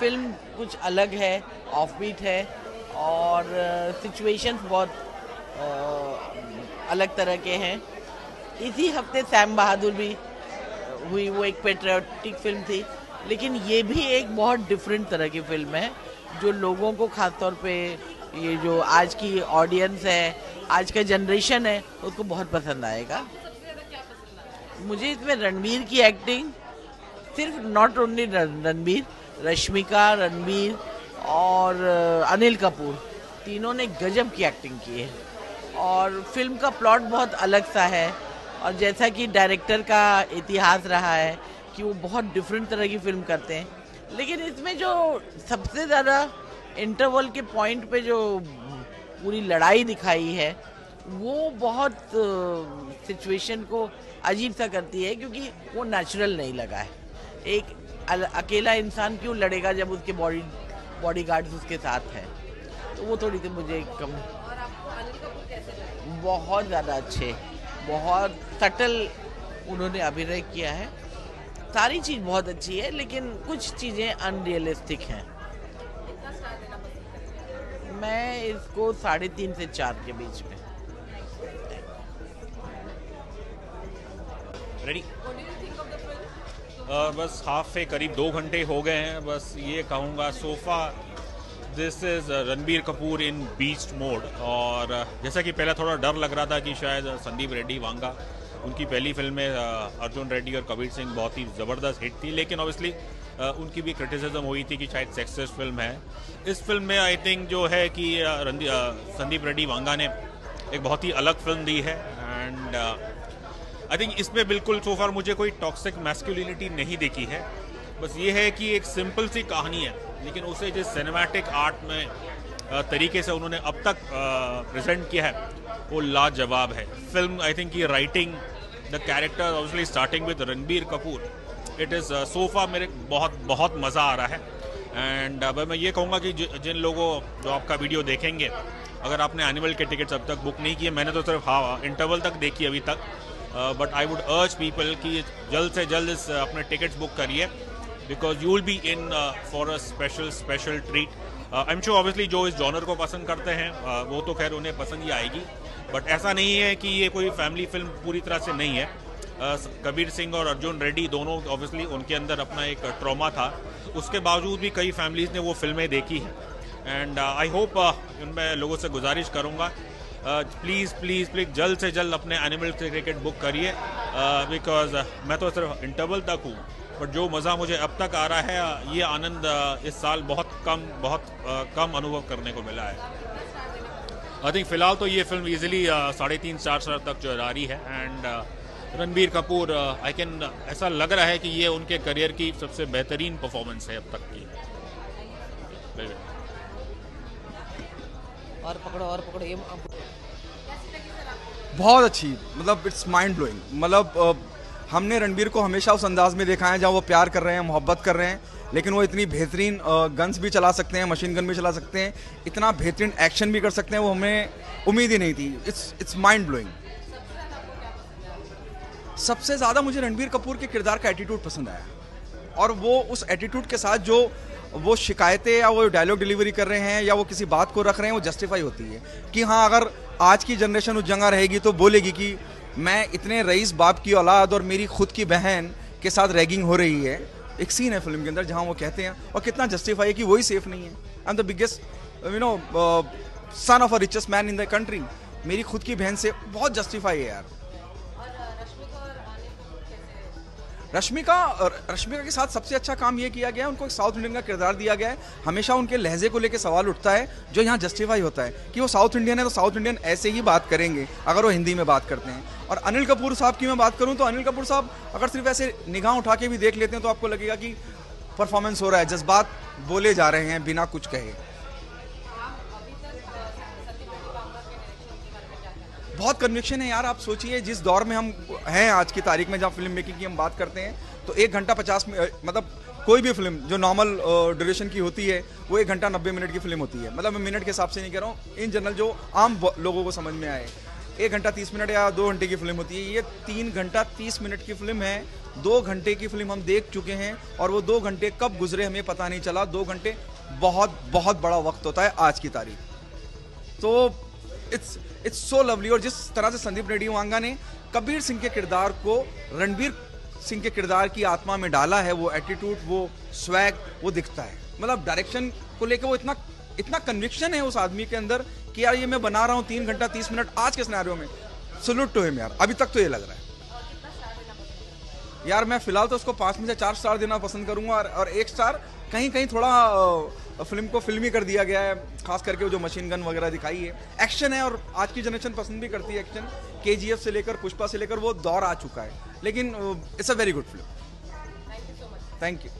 Film कुछ अलग है ऑफ़ बीट है और सिचुएशंस बहुत अलग तरह के हैं। इसी हफ़्ते सैम बहादुर भी हुई, वो एक पेट्रियाटिक फ़िल्म थी। लेकिन ये भी एक बहुत डिफरेंट तरह की फ़िल्म है, जो लोगों को खासतौर पे ये जो आज की ऑडियंस है, आज का जनरेशन है, उसको बहुत पसंद आएगा। मुझे इसमें रणबीर की एक्टिंग सिर्फ़ नॉट ओनली रणबीर रश्मिका, रणबीर और अनिल कपूर। तीनों ने गजब की एक्टिंग की है। और फ़िल्म का प्लॉट बहुत अलग सा है। और जैसा कि डायरेक्टर का इतिहास रहा है कि वो बहुत डिफरेंट तरह की फ़िल्म करते हैं। लेकिन इसमें जो सबसे ज़्यादा इंटरवल के पॉइंट पे जो पूरी लड़ाई दिखाई है, वो बहुत सिचुएशन को अजीब सा करती है क्योंकि वो नेचुरल नहीं लगा है। एक अकेला इंसान क्यों लड़ेगा जब उसके बॉडी बॉडी गार्ड्स उसके साथ हैं? तो वो थोड़ी सी मुझे कम बहुत ज़्यादा अच्छे, बहुत सटल उन्होंने अभिनय किया है। सारी चीज़ बहुत अच्छी है, लेकिन कुछ चीज़ें अनरियलिस्टिक हैं। मैं इसको साढ़े तीन से चार के बीच में। रेडी बस हाफ़ से करीब दो घंटे हो गए हैं। बस ये कहूँगा so far this is Ranbir Kapoor in beast mode और जैसा कि पहले थोड़ा डर लग रहा था कि शायद संदीप रेड्डी, वांगा, उनकी पहली फ़िल्म में अर्जुन रेड्डी और कबीर सिंह बहुत ही ज़बरदस्त हिट थी। लेकिन ऑब्वियसली उनकी भी क्रिटिसिज्म हुई थी कि शायद सक्सेस फ़िल्म है। इस फ़िल्म में आई थिंक जो है कि संदीप रेड्डी, वांगा ने एक बहुत ही अलग फ़िल्म दी है। एंड आई थिंक इसमें बिल्कुल सो फार मुझे कोई टॉक्सिक मैस्कुलिनिटी नहीं देखी है। बस ये है कि एक सिंपल सी कहानी है, लेकिन उसे जिस सिनेमैटिक आर्ट में तरीके से उन्होंने अब तक प्रेजेंट किया है, वो लाजवाब है। फ़िल्म आई थिंक ये writing the character obviously starting with Ranbir Kapoor it is so far मेरे बहुत बहुत मज़ा आ रहा है। एंड अब मैं ये कहूँगा कि जिन लोगों जो आपका वीडियो देखेंगे, अगर आपने एनिमल के टिकट्स अब तक बुक नहीं किए, मैंने तो सिर्फ़ हाँ इंटरवल तक देखी अभी तक। But I would urge people कि जल्द से जल्द इस uh, अपने टिकट्स बुक करिए because you will be in for a special special treat I am sure obviously जो इस जॉनर को पसंद करते हैं uh, वो तो खैर उन्हें पसंद ही आएगी बट ऐसा नहीं है कि ये कोई फैमिली फ़िल्म पूरी तरह से नहीं है। Uh, कबीर सिंह और अर्जुन रेड्डी दोनों ऑब्वियसली उनके अंदर अपना एक ट्रॉमा था। उसके बावजूद भी कई फैमिलीज़ ने वो फ़िल्में देखी हैं। एंड आई होप उनमें लोगों से गुजारिश करूँगा प्लीज़ प्लीज़ प्लीज़ जल्द से जल्द अपने एनिमल टिकट बुक करिए। बिकॉज़ uh, uh, मैं तो सिर्फ़ इंटरवल तक हूँ बट जो मज़ा मुझे अब तक आ रहा है ये आनंद uh, इस साल बहुत कम बहुत कम अनुभव करने को मिला है। आई थिंक फ़िलहाल तो ये फ़िल्म इजीली साढ़े तीन चार साल तक जो जारी है and Ranbir Kapoor I can ऐसा लग रहा है कि ये उनके करियर की सबसे बेहतरीन परफॉर्मेंस है अब तक की। और पकड़ो और पकड़ो ये बहुत अच्छी मतलब इट्स माइंड ब्लोइंग मतलब हमने रणबीर को हमेशा उस अंदाज में देखा है जहाँ वो प्यार कर रहे हैं मोहब्बत कर रहे हैं लेकिन वो इतनी बेहतरीन गन्स भी चला सकते हैं मशीन गन भी चला सकते हैं इतना बेहतरीन एक्शन भी कर सकते हैं वो हमें उम्मीद ही नहीं थी। इट्स इट्स माइंड ब्लोइंग सबसे ज़्यादा मुझे रणबीर कपूर के किरदार का एटीट्यूड पसंद आया। और वो उस एटीट्यूड के साथ जो वो शिकायतें या वो डायलॉग डिलीवरी कर रहे हैं या वो किसी बात को रख रहे हैं, वो जस्टिफाई होती है कि हाँ अगर आज की जनरेशन उस जगह रहेगी तो बोलेगी कि मैं इतने रईस बाप की औलाद और मेरी खुद की बहन के साथ रैगिंग हो रही है। एक सीन है फ़िल्म के अंदर जहाँ वो कहते हैं, और कितना जस्टिफाई है कि वही सेफ़ नहीं है। I am the biggest you know son of a richest man in the country मेरी खुद की बहन से बहुत जस्टिफाई है यार। रश्मिका रश्मिका के साथ सबसे अच्छा काम ये किया गया है, उनको एक साउथ इंडियन का किरदार दिया गया है। हमेशा उनके लहजे को लेकर सवाल उठता है, जो यहाँ जस्टिफाई होता है कि वो साउथ इंडियन है तो साउथ इंडियन ऐसे ही बात करेंगे, अगर वो हिंदी में बात करते हैं। और अनिल कपूर साहब की मैं बात करूँ तो अनिल कपूर साहब अगर सिर्फ़ ऐसे निगाह उठा के भी देख लेते हैं तो आपको लगेगा कि परफॉर्मेंस हो रहा है, जज्बात बोले जा रहे हैं, बिना कुछ कहे। बहुत कन्विक्शन है यार, आप सोचिए, जिस दौर में हम हैं आज की तारीख में जहाँ फ़िल्म मेकिंग की हम बात करते हैं तो एक घंटा पचास मतलब कोई भी फ़िल्म जो नॉर्मल ड्यूरेशन की होती है, वो एक घंटा नब्बे मिनट की फ़िल्म होती है। मतलब मैं मिनट के हिसाब से नहीं कह रहा हूँ इन जनरल जो आम लोगों को समझ में आए, एक घंटा तीस मिनट या दो घंटे की फ़िल्म होती है, ये तीन घंटा तीस मिनट की फ़िल्म है, दो घंटे की फ़िल्म हम देख चुके हैं, और वो दो घंटे कब गुजरे हमें पता नहीं चला, दो घंटे बहुत बहुत बड़ा वक्त होता है आज की तारीख। तो इट्स इट्स सो लवली और जिस तरह से संदीप रेड्डी वांगा ने कबीर सिंह के किरदार को रणबीर सिंह के किरदार की आत्मा में डाला है वो एटीट्यूड वो स्वैग वो दिखता है। मतलब डायरेक्शन को लेकर वो इतना इतना कन्विक्शन है उस आदमी के अंदर कि यार ये मैं बना रहा हूँ तीन घंटा तीस मिनट आज के सिनेरियो में। सल्यूट टू हिम यार। अभी तक तो ये लग रहा है। यार मैं फ़िलहाल तो उसको पाँच में से चार स्टार देना पसंद करूँगा और, एक स्टार कहीं कहीं थोड़ा फ़िल्म को फिल्मी कर दिया गया है, खास करके वो जो मशीन गन वगैरह दिखाई है। एक्शन है और आज की जनरेशन पसंद भी करती है एक्शन के से लेकर, पुष्पा से लेकर वो दौर आ चुका है। लेकिन it's a very good film thank you